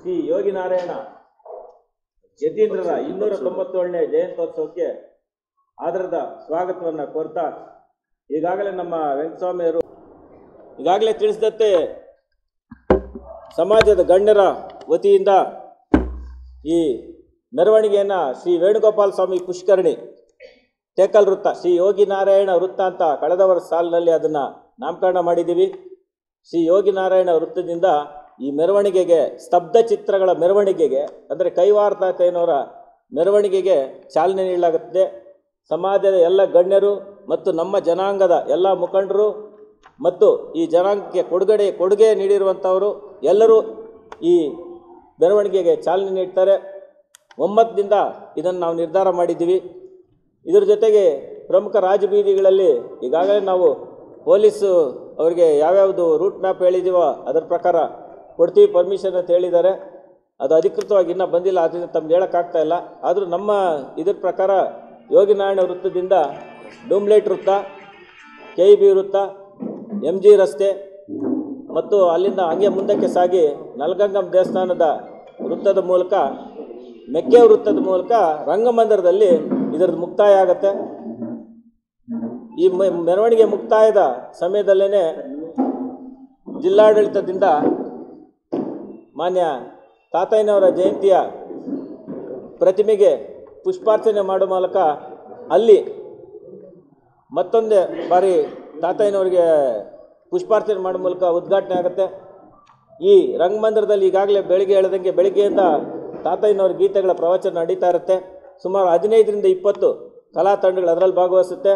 ಶ್ರೀ ಯೋಗಿ ನಾರಾಯಣ ಯತೀಂದ್ರರ ಇನ್ನೂರ ತೊಂಬತ್ತೇಳನೇ ಜಯಂತ್ಯೋತ್ಸವಕ್ಕೆ ಆಧಾರದ ಸ್ವಾಗತವನ್ನು ಕೋರ್ತಾ ಈಗಾಗಲೇ ನಮ್ಮ ವೆಂಕಟಸ್ವಾಮಿಯವರು ಈಗಾಗಲೇ ತಿಳಿಸಿದಂತೆ ಸಮಾಜದ ಗಣ್ಯರ ವತಿಯಿಂದ ಈ ಮೆರವಣಿಗೆಯನ್ನು ಶ್ರೀ ವೇಣುಗೋಪಾಲ ಸ್ವಾಮಿ ಪುಷ್ಕರಣಿ ಟೇಕಲ್ ವೃತ್ತ, ಶ್ರೀ ಯೋಗಿ ನಾರಾಯಣ ವೃತ್ತ ಅಂತ ಕಳೆದ ವರ್ಷ ಸಾಲಿನಲ್ಲಿ ಅದನ್ನು ನಾಮಕರಣ ಮಾಡಿದ್ದೀವಿ. ಶ್ರೀ ಯೋಗಿ ನಾರಾಯಣ ವೃತ್ತದಿಂದ ಈ ಮೆರವಣಿಗೆಗೆ, ಸ್ತಬ್ಧ ಚಿತ್ರಗಳ ಮೆರವಣಿಗೆಗೆ, ಅಂದರೆ ಕೈವಾರ ಕೈನವರ ಮೆರವಣಿಗೆಗೆ ಚಾಲನೆ ನೀಡಲಾಗುತ್ತದೆ. ಸಮಾಜದ ಎಲ್ಲ ಗಣ್ಯರು ಮತ್ತು ನಮ್ಮ ಜನಾಂಗದ ಎಲ್ಲ ಮುಖಂಡರು ಮತ್ತು ಈ ಜನಾಂಗಕ್ಕೆ ಕೊಡುಗಡೆ, ಕೊಡುಗೆ ನೀಡಿರುವಂಥವರು ಎಲ್ಲರೂ ಈ ಮೆರವಣಿಗೆಗೆ ಚಾಲನೆ ನೀಡ್ತಾರೆ. ಒಮ್ಮತದಿಂದ ಇದನ್ನು ನಾವು ನಿರ್ಧಾರ ಮಾಡಿದ್ದೀವಿ. ಇದರ ಜೊತೆಗೆ ಪ್ರಮುಖ ರಾಜಬೀದಿಗಳಲ್ಲಿ ಈಗಾಗಲೇ ನಾವು ಪೊಲೀಸು ಅವರಿಗೆ ಯಾವ್ಯಾವುದು ರೂಟ್ ಮ್ಯಾಪ್ ಹೇಳಿದ್ದೀವೋ ಅದರ ಪ್ರಕಾರ ಕೊಡ್ತೀವಿ ಪರ್ಮಿಷನ್ ಅಂತ ಹೇಳಿದ್ದಾರೆ. ಅದು ಅಧಿಕೃತವಾಗಿ ಇನ್ನೂ ಬಂದಿಲ್ಲ ಆದ್ದರಿಂದ ತಮ್ಗೆ ಹೇಳೋಕ್ಕಾಗ್ತಾ ಇಲ್ಲ. ಆದರೂ ನಮ್ಮ ಇದ್ರ ಪ್ರಕಾರ ಯೋಗಿನಾರಾಯಣ ವೃತ್ತದಿಂದ ಡೂಮ್ಲೇಟ್ ವೃತ್ತ ಕೆ ಇ ಬಿ ವೃತ್ತ ಎಂ ಜಿ ರಸ್ತೆ ಮತ್ತು ಅಲ್ಲಿಂದ ಹಂಗೆ ಮುಂದಕ್ಕೆ ಸಾಗಿ ನಲ್ಗಂಗಂ ದೇವಸ್ಥಾನದ ವೃತ್ತದ ಮೂಲಕ, ಮೆಕ್ಕೆ ವೃತ್ತದ ಮೂಲಕ ರಂಗಮಂದಿರದಲ್ಲಿ ಇದರದ್ದು ಮುಕ್ತಾಯ ಆಗತ್ತೆ. ಈ ಮೆರವಣಿಗೆ ಮುಕ್ತಾಯದ ಸಮಯದಲ್ಲೇ ಜಿಲ್ಲಾಡಳಿತದಿಂದ ಮಾನ್ಯ ತಾತಯ್ಯನವರ ಜಯಂತಿಯ ಪ್ರತಿಮೆಗೆ ಪುಷ್ಪಾರ್ಚನೆ ಮಾಡುವ ಮೂಲಕ ಅಲ್ಲಿ ಮತ್ತೊಂದೇ ಬಾರಿ ತಾತಯ್ಯನವರಿಗೆ ಪುಷ್ಪಾರ್ಚನೆ ಮಾಡೋ ಮೂಲಕ ಉದ್ಘಾಟನೆ ಆಗುತ್ತೆ. ಈ ರಂಗಮಂದಿರದಲ್ಲಿ ಈಗಾಗಲೇ ಬೆಳಿಗ್ಗೆ ಹೇಳ್ದಂಗೆ ಬೆಳಿಗ್ಗೆಯಿಂದ ತಾತಯ್ಯನವ್ರ ಗೀತೆಗಳ ಪ್ರವಚನ ನಡೀತಾ ಇರುತ್ತೆ. ಸುಮಾರು ಹದಿನೈದರಿಂದ ಇಪ್ಪತ್ತು ಕಲಾ ತಂಡಗಳು ಅದರಲ್ಲಿ ಭಾಗವಹಿಸುತ್ತೆ.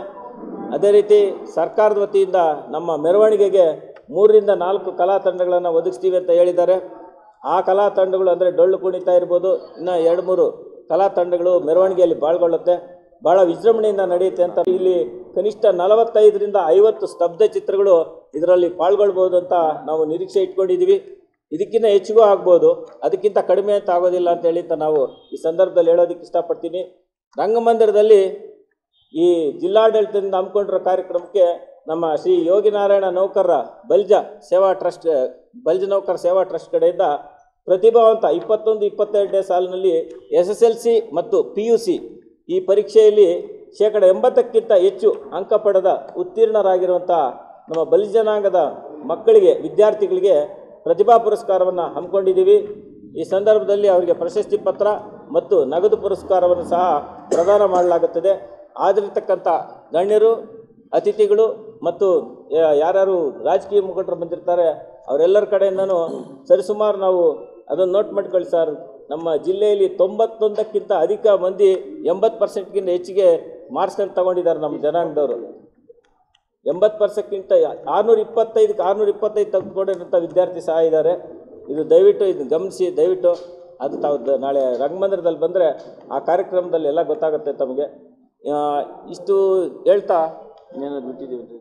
ಅದೇ ರೀತಿ ಸರ್ಕಾರದ ವತಿಯಿಂದ ನಮ್ಮ ಮೆರವಣಿಗೆಗೆ ಮೂರರಿಂದ ನಾಲ್ಕು ಕಲಾ ತಂಡಗಳನ್ನು ಒದಗಿಸ್ತೀವಿ ಅಂತ ಹೇಳಿದ್ದಾರೆ. ಆ ಕಲಾ ತಂಡಗಳು ಅಂದರೆ ಡೊಳ್ಳು ಕುಣಿತ ಇರ್ಬೋದು, ಇನ್ನು ಎರಡು ಮೂರು ಕಲಾ ತಂಡಗಳು ಮೆರವಣಿಗೆಯಲ್ಲಿ ಪಾಲ್ಗೊಳ್ಳುತ್ತೆ. ಭಾಳ ವಿಜೃಂಭಣೆಯಿಂದ ನಡೆಯುತ್ತೆ ಅಂತ ಇಲ್ಲಿ ಕನಿಷ್ಠ ನಲವತ್ತೈದರಿಂದ ಐವತ್ತು ಸ್ತಬ್ಧ ಚಿತ್ರಗಳು ಇದರಲ್ಲಿ ಪಾಲ್ಗೊಳ್ಬೋದು ಅಂತ ನಾವು ನಿರೀಕ್ಷೆ ಇಟ್ಕೊಂಡಿದ್ದೀವಿ. ಇದಕ್ಕಿಂತ ಹೆಚ್ಚಿಗೂ ಆಗ್ಬೋದು, ಅದಕ್ಕಿಂತ ಕಡಿಮೆ ಅಂತ ಆಗೋದಿಲ್ಲ ಅಂತ ಹೇಳಿ ಅಂತ ನಾವು ಈ ಸಂದರ್ಭದಲ್ಲಿ ಹೇಳೋದಕ್ಕೆ ಇಷ್ಟಪಡ್ತೀನಿ. ರಂಗಮಂದಿರದಲ್ಲಿ ಈ ಜಿಲ್ಲಾಡಳಿತದಿಂದ ಹಮ್ಮಿಕೊಂಡಿರೋ ಕಾರ್ಯಕ್ರಮಕ್ಕೆ ನಮ್ಮ ಶ್ರೀ ಯೋಗಿನಾರಾಯಣ ನೌಕರರ ಬಲ್ಜ ಸೇವಾ ಟ್ರಸ್ಟ್, ಬಲ್ಜ ನೌಕರ ಸೇವಾ ಟ್ರಸ್ಟ್ ಕಡೆಯಿಂದ ಪ್ರತಿಭಾವಂತ ಇಪ್ಪತ್ತೊಂದು, ಇಪ್ಪತ್ತೆರಡನೇ ಸಾಲಿನಲ್ಲಿ ಎಸ್ ಎಸ್ ಎಲ್ ಸಿ ಮತ್ತು ಪಿ ಯು ಸಿ. ಈ ಪರೀಕ್ಷೆಯಲ್ಲಿ ಶೇಕಡ ಎಂಬತ್ತಕ್ಕಿಂತ ಹೆಚ್ಚು ಅಂಕ ಪಡೆದ ಉತ್ತೀರ್ಣರಾಗಿರುವಂಥ ನಮ್ಮ ಬಲಿಜನಾಂಗದ ಮಕ್ಕಳಿಗೆ, ವಿದ್ಯಾರ್ಥಿಗಳಿಗೆ ಪ್ರತಿಭಾ ಪುರಸ್ಕಾರವನ್ನು ಹಮ್ಮಿಕೊಂಡಿದ್ದೀವಿ. ಈ ಸಂದರ್ಭದಲ್ಲಿ ಅವರಿಗೆ ಪ್ರಶಸ್ತಿ ಪತ್ರ ಮತ್ತು ನಗದು ಪುರಸ್ಕಾರವನ್ನು ಸಹ ಪ್ರದಾನ ಮಾಡಲಾಗುತ್ತದೆ. ಹಾಜರಿರ್ತಕ್ಕಂಥ ಗಣ್ಯರು, ಅತಿಥಿಗಳು ಮತ್ತು ಯಾರ್ಯಾರು ರಾಜಕೀಯ ಮುಖಂಡರು ಬಂದಿರ್ತಾರೆ, ಅವರೆಲ್ಲರ ಕಡೆಯಿಂದನೂ ಸರಿಸುಮಾರು ನಾವು ಅದನ್ನು ನೋಟ್ ಮಾಡ್ಕೊಳ್ಳಿ ಸರ್ ನಮ್ಮ ಜಿಲ್ಲೆಯಲ್ಲಿ ತೊಂಬತ್ತೊಂದಕ್ಕಿಂತ ಅಧಿಕ ಮಂದಿ ಎಂಬತ್ತು ಪರ್ಸೆಂಟ್ಗಿಂತ ಹೆಚ್ಚಿಗೆ ಮಾರ್ಕ್ಸ್ಗಳನ್ನು ತಗೊಂಡಿದ್ದಾರೆ ನಮ್ಮ ಜನಾಂಗದವರು. ಎಂಬತ್ತು ಪರ್ಸೆಂಟ್ಗಿಂತ ಆರುನೂರ ಇಪ್ಪತ್ತೈದಕ್ಕೆ ಆರುನೂರ ಇಪ್ಪತ್ತೈದು ತೆಗೆದುಕೊಂಡಿರೋಂಥ ವಿದ್ಯಾರ್ಥಿ ಸಹ ಇದ್ದಾರೆ. ಇದು ದಯವಿಟ್ಟು ಇದನ್ನು ಗಮನಿಸಿ, ದಯವಿಟ್ಟು ಅದು ತಾವು ನಾಳೆ ರಂಗಮಂದಿರದಲ್ಲಿ ಬಂದರೆ ಆ ಕಾರ್ಯಕ್ರಮದಲ್ಲಿ ಎಲ್ಲ ಗೊತ್ತಾಗುತ್ತೆ ತಮಗೆ. ಇಷ್ಟು ಹೇಳ್ತಾ ಬಿಟ್ಟಿದ್ದೀವಿ